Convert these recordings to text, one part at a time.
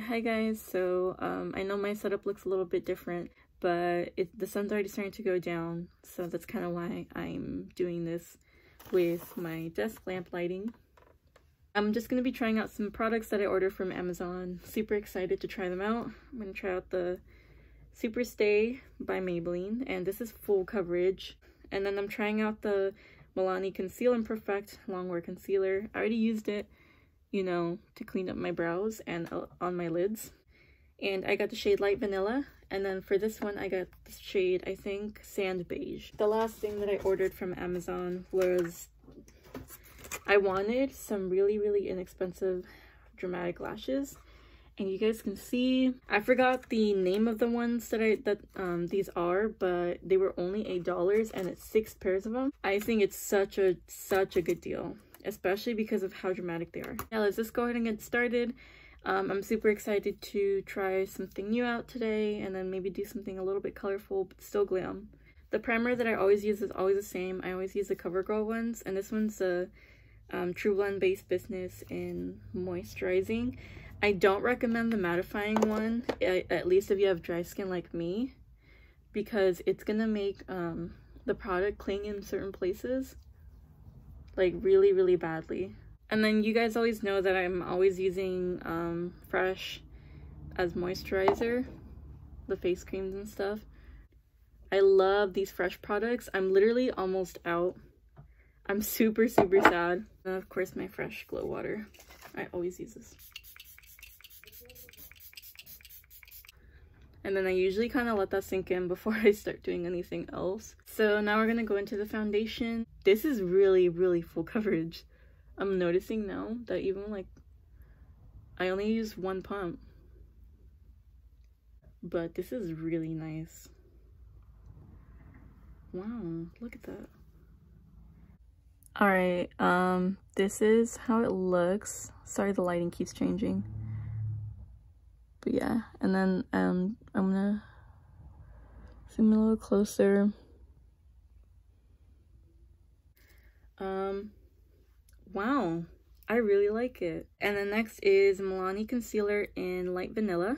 Hi guys, so um, I know my setup looks a little bit different, but it, the sun's already starting to go down, so that's kind of why I'm doing this with my desk lamp lighting. I'm just going to be trying out some products that I ordered from Amazon. Super excited to try them out. I'm going to try out the Super Stay by Maybelline, and this is full coverage. And then I'm trying out the Milani Conceal and Perfect Longwear Concealer. I already used it, you know, to clean up my brows and uh, on my lids. And I got the shade Light Vanilla. And then for this one, I got the shade, I think, Sand Beige. The last thing that I ordered from Amazon was I wanted some really, really inexpensive dramatic lashes. And you guys can see, I forgot the name of the ones that I that um these are, but they were only eight dollars and it's six pairs of them. I think it's such a such a good deal, especially because of how dramatic they are. Now let's just go ahead and get started. Um, I'm super excited to try something new out today and then maybe do something a little bit colorful but still glam. The primer that I always use is always the same. I always use the CoverGirl ones and this one's a um, TruBlend Base Business in Moisturizing. I don't recommend the mattifying one, at least if you have dry skin like me, because it's gonna make um, the product cling in certain places, like really, really badly. And then you guys always know that I'm always using um, Fresh as moisturizer, the face creams and stuff. I love these Fresh products. I'm literally almost out. I'm super, super sad. And of course, my Fresh Glow Water. I always use this. and then I usually kind of let that sink in before I start doing anything else. So now we're gonna go into the foundation. This is really, really full coverage. I'm noticing now that even like, I only use one pump. But this is really nice. Wow, look at that. Alright, um, this is how it looks. Sorry the lighting keeps changing but yeah and then um i'm gonna zoom a little closer um wow. I really like it. And the next is milani concealer in light vanilla.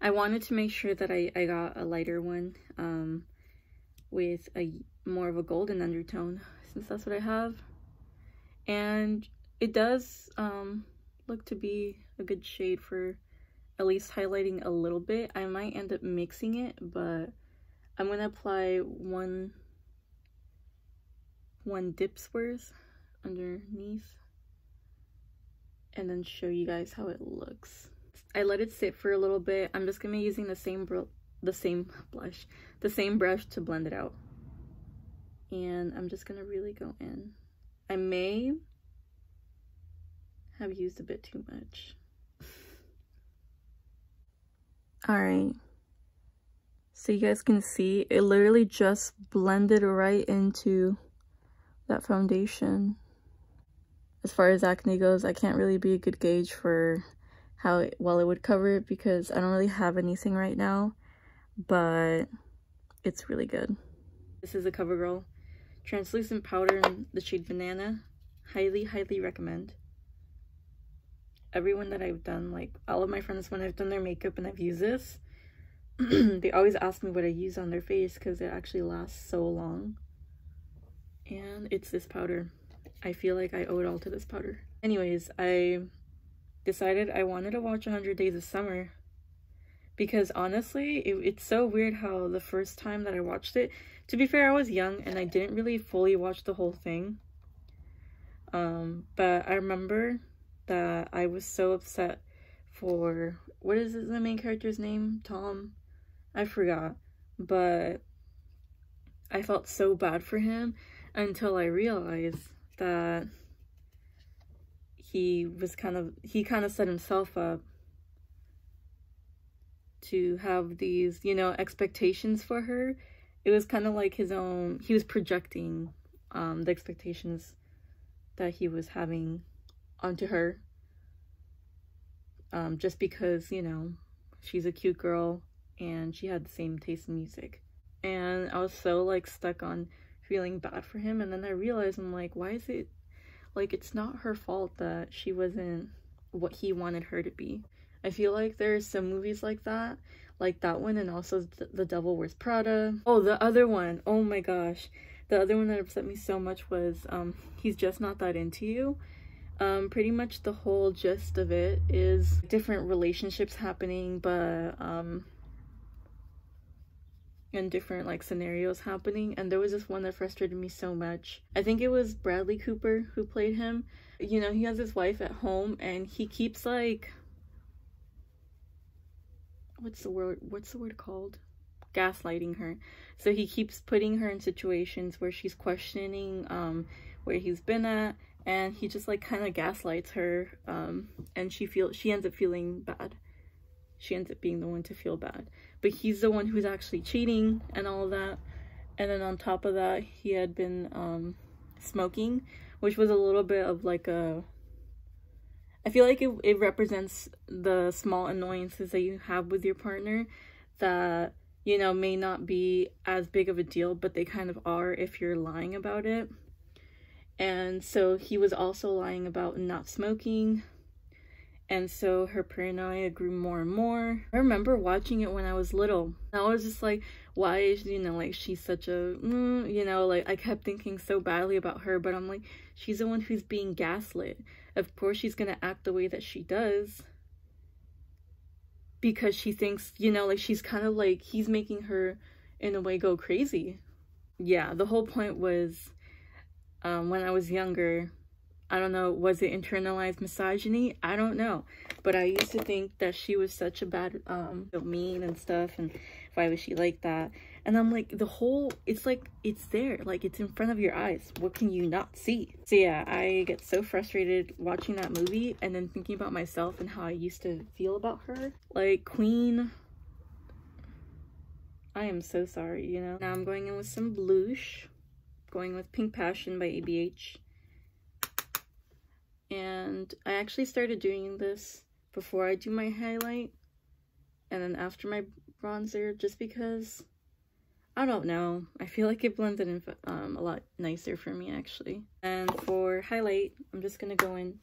I wanted to make sure that i i got a lighter one um with a more of a golden undertone since that's what i have. And it does um look to be a good shade for at least highlighting a little bit. I might end up mixing it, but I'm going to apply one, one dip squares underneath and then show you guys how it looks. I let it sit for a little bit. I'm just to be using the same the same blush, the same brush to blend it out. And I'm just to really go in. I may have used a bit too much. Alright. So you guys can see, it literally just blended right into that foundation. As far as acne goes, I can't really be a good gauge for how well it would cover it because I don't really have anything right now, but it's really good. This is a CoverGirl translucent powder in the shade Banana. Highly, highly recommend everyone that I've done, like all of my friends, when I've done their makeup and I've used this, they always ask me what I use on their face because it actually lasts so long. And it's this powder. I feel like I owe it all to this powder. Anyways, I decided I wanted to watch 100 Days of Summer because honestly, it, it's so weird how the first time that I watched it, to be fair, I was young and I didn't really fully watch the whole thing. Um, but I remember that I was so upset for what is the main character's name? Tom? I forgot. But I felt so bad for him until I realized that he was kind of he kind of set himself up to have these, you know, expectations for her. It was kind of like his own he was projecting um the expectations that he was having onto her um, just because, you know, she's a cute girl and she had the same taste in music. And I was so like stuck on feeling bad for him. And then I realized I'm like, why is it like it's not her fault that she wasn't what he wanted her to be. I feel like there's some movies like that, like that one, and also th The Devil Wears Prada. Oh, the other one. Oh my gosh. The other one that upset me so much was um, He's Just Not That Into You. Um, pretty much the whole gist of it is different relationships happening, but um, and different like scenarios happening and there was this one that frustrated me so much. I think it was bradley cooper who played him. You know he has his wife at home and he keeps like what's the word what's the word called? Gaslighting her. So he keeps putting her in situations where she's questioning um where he's been at and he just like kind of gaslights her um and she feels she ends up feeling bad she ends up being the one to feel bad. But he's the one who's actually cheating and all of that. And then on top of that he had been um smoking which was a little bit of like a I feel like it, it represents the small annoyances that you have with your partner that you know may not be as big of a deal but they kind of are if you're lying about it. And so he was also lying about not smoking and so her paranoia grew more and more. I remember watching it when I was little. I was just like, why is, you know, like she's such a, mm, you know, like I kept thinking so badly about her, but I'm like, she's the one who's being gaslit. Of course she's gonna act the way that she does. Because she thinks, you know, like she's kind of like, he's making her in a way go crazy. Yeah, the whole point was um, when I was younger, I don't know, was it internalized misogyny? I don't know. But I used to think that she was such a bad, um, mean and stuff, and why was she like that? And I'm like, the whole, it's like, it's there, like, it's in front of your eyes. What can you not see? So yeah, I get so frustrated watching that movie and then thinking about myself and how I used to feel about her. Like, Queen, I am so sorry, you know? Now I'm going in with some blush, going with Pink Passion by ABH and I actually started doing this before I do my highlight and then after my bronzer just because I don't know I feel like it blended in um, a lot nicer for me actually. And for highlight I'm just gonna go in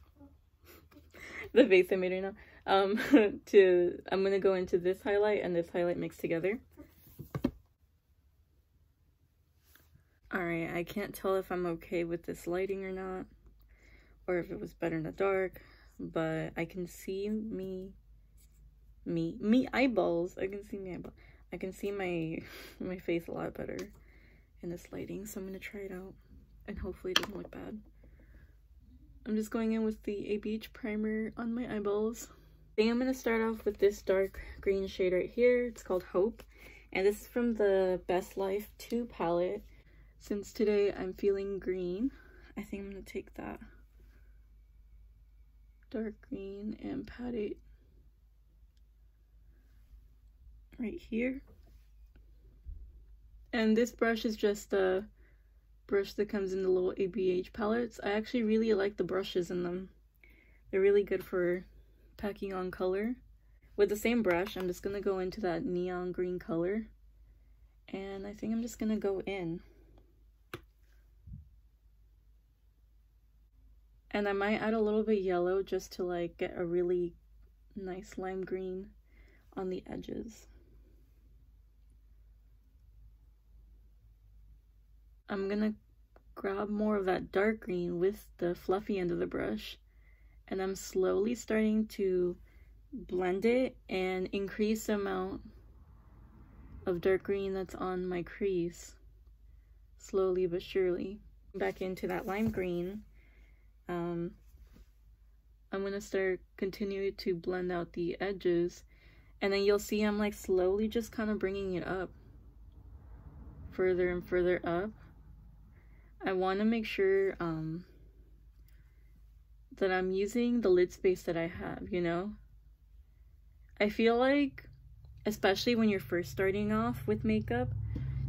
the face I made right now um to I'm gonna go into this highlight and this highlight mixed together. Alright, I can't tell if I'm okay with this lighting or not or if it was better in the dark, but I can see me, me, me eyeballs. I can see me eyeball. I can see my, my face a lot better in this lighting, so I'm gonna try it out, and hopefully it doesn't look bad. I'm just going in with the ABH primer on my eyeballs. I think I'm gonna start off with this dark green shade right here. It's called Hope, and this is from the Best Life 2 palette. Since today I'm feeling green, I think I'm gonna take that dark green and pat it right here. And this brush is just a brush that comes in the little ABH palettes. I actually really like the brushes in them. They're really good for packing on color. With the same brush, I'm just going to go into that neon green color. And I think I'm just going to go in. And I might add a little bit yellow just to like get a really nice lime green on the edges. I'm gonna grab more of that dark green with the fluffy end of the brush and I'm slowly starting to blend it and increase the amount of dark green that's on my crease slowly but surely. Back into that lime green um, I'm gonna start continuing to blend out the edges and then you'll see I'm like slowly just kind of bringing it up. Further and further up. I want to make sure um, that I'm using the lid space that I have you know? I feel like especially when you're first starting off with makeup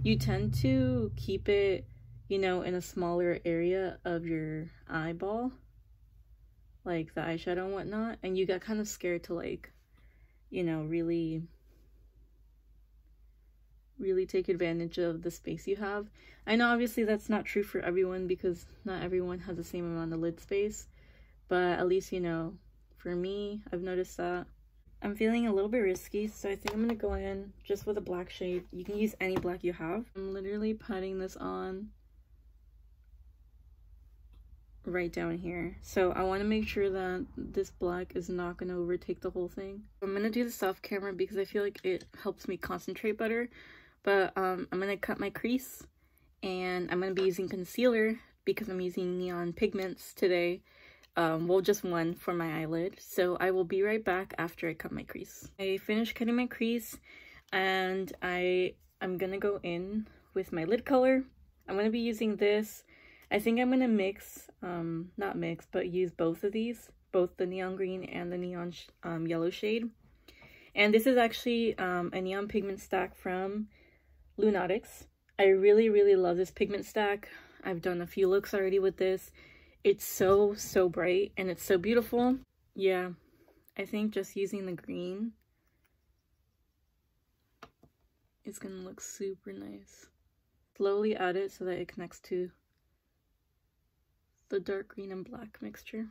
you tend to keep it you know, in a smaller area of your eyeball, like the eyeshadow and whatnot, and you got kind of scared to like, you know, really, really take advantage of the space you have. I know obviously that's not true for everyone because not everyone has the same amount of lid space, but at least, you know, for me, I've noticed that. I'm feeling a little bit risky, so I think I'm going to go in just with a black shade. You can use any black you have. I'm literally putting this on right down here. So I want to make sure that this black is not going to overtake the whole thing. I'm going to do this off camera because I feel like it helps me concentrate better. But um, I'm going to cut my crease and I'm going to be using concealer because I'm using neon pigments today. Um, well, just one for my eyelid. So I will be right back after I cut my crease. I finished cutting my crease and I, I'm going to go in with my lid color. I'm going to be using this I think I'm going to mix, um, not mix, but use both of these, both the neon green and the neon um, yellow shade. And this is actually um, a neon pigment stack from Lunautic. I really, really love this pigment stack. I've done a few looks already with this. It's so, so bright and it's so beautiful. Yeah, I think just using the green is going to look super nice. Slowly add it so that it connects to the dark green and black mixture.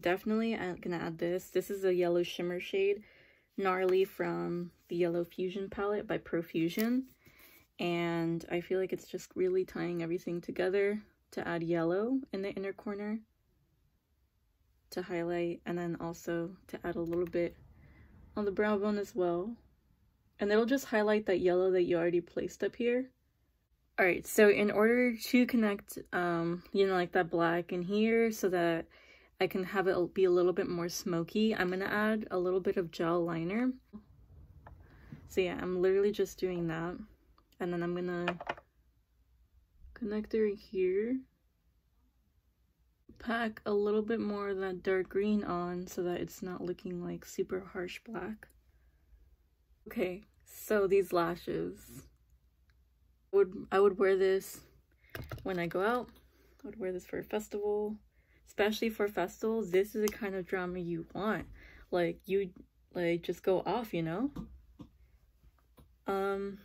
Definitely I'm gonna add this. This is a yellow shimmer shade, Gnarly from the Yellow Fusion palette by Profusion. And I feel like it's just really tying everything together to add yellow in the inner corner to highlight and then also to add a little bit on the brow bone as well. And it'll just highlight that yellow that you already placed up here all right so in order to connect um you know like that black in here so that i can have it be a little bit more smoky i'm gonna add a little bit of gel liner. So yeah i'm literally just doing that. And then i'm gonna connect it here. Pack a little bit more of that dark green on so that it's not looking like super harsh black. Okay so these lashes would I would wear this when I go out. I would wear this for a festival. Especially for festivals, this is the kind of drama you want. Like you like just go off, you know? Um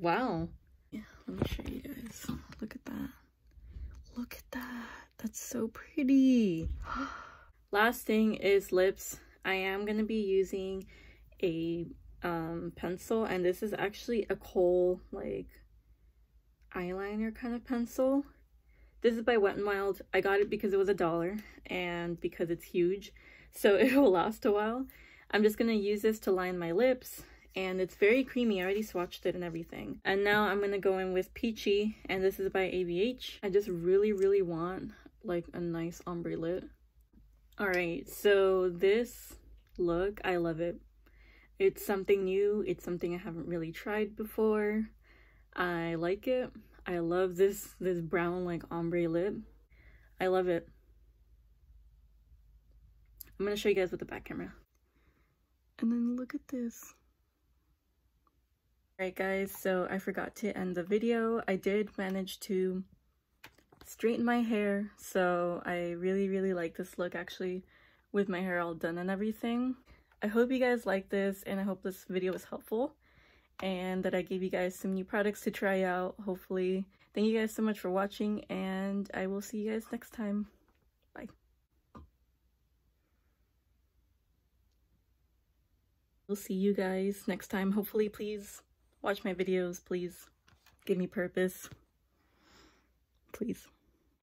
wow. Yeah, let me show you guys. Look at that. Look at that. That's so pretty. Last thing is lips. I am going to be using a um, pencil and this is actually a kohl like eyeliner kind of pencil. This is by Wet n Wild. I got it because it was a dollar and because it's huge so it will last a while. I'm just going to use this to line my lips and it's very creamy. I already swatched it and everything. And now I'm going to go in with Peachy and this is by ABH. I just really really want like a nice ombre lip. Alright, so this look, I love it. It's something new. It's something I haven't really tried before. I like it. I love this this brown like ombre lip. I love it. I'm going to show you guys with the back camera. And then look at this. Alright guys, so I forgot to end the video. I did manage to straighten my hair, so I really, really like this look actually with my hair all done and everything. I hope you guys like this and I hope this video was helpful and that I gave you guys some new products to try out, hopefully. Thank you guys so much for watching and I will see you guys next time. Bye. We'll see you guys next time. Hopefully, please watch my videos. Please give me purpose. Please.